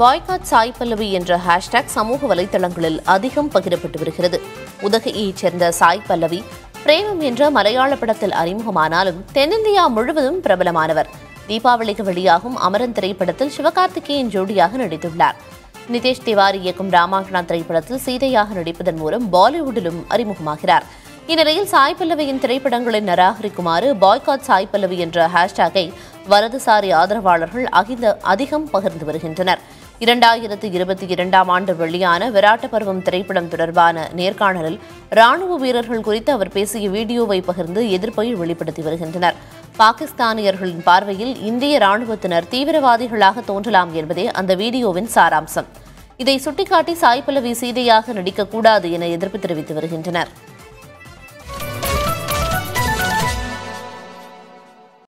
Boycott Sai Pallavi என்ற hashtag சமூக வலைதளங்களில் அதிகம் பகிரப்பட்டு வருகிறது. உதகையைச் சேர்ந்த சாய் பல்லவி பிரேமம் என்ற மலையாள படத்தில் அறிமுகமானாலும் தென்னிந்தியா முழுவதும் பிரபலமானவர். தீபாவளிக்கு வெளியாகும் அமரன் திரைப்படத்தில் சிவகார்த்திகேயன் ஜோடியாக நடித்துள்ளார். நிதேஷ் திவாரி இயக்கும் ராமாகணா திரைப்படத்தில் சீதையாக நடிப்பதன் மூலம் பாலிவுட்டிலும் அறிமுகமாகிறார். இந்நிலையில் சாய் பல்லவியின் திரைப்படங்களை நிராகரிக்குமாறு பாய்காட் சாய் பல்லவி என்ற ஹேஷ்டேக்கை வலதுசாரி ஆதரவாளர்கள் அகிந்த அதிகம் பகிர்ந்து வருகின்றனர். இரண்டாயிரத்து இருபத்தி இரண்டாம் ஆண்டு வெளியான விராட்ட பருவம் திரைப்படம் தொடர்பான நேர்காணலில் ராணுவ வீரர்கள் குறித்து அவர் பேசிய வீடியோவை பகிர்ந்து எதிர்ப்பை வெளிப்படுத்தி வருகின்றனர். பாகிஸ்தானியர்களின் பார்வையில் இந்திய ராணுவத்தினர் தீவிரவாதிகளாக தோன்றலாம் என்பதே அந்த வீடியோவின் சாராம்சம். இதை சுட்டிக்காட்டி சாய் பல்லவி சீதையாக நடிக்கக்கூடாது என எதிர்ப்பு தெரிவித்து வருகின்றனர்.